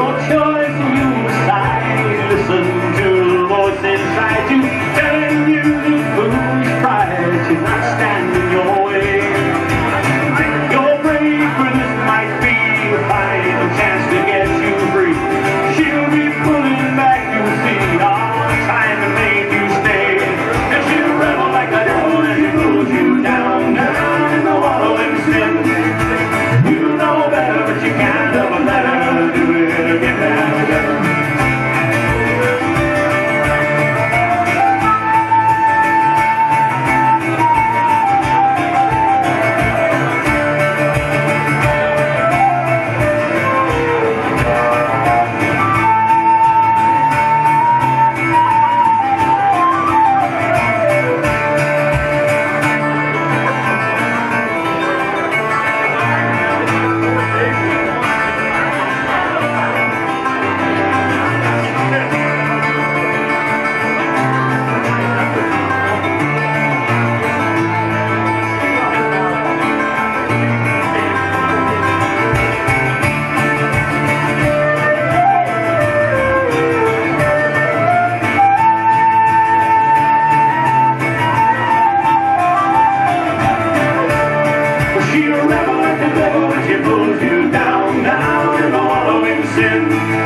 don't. sin.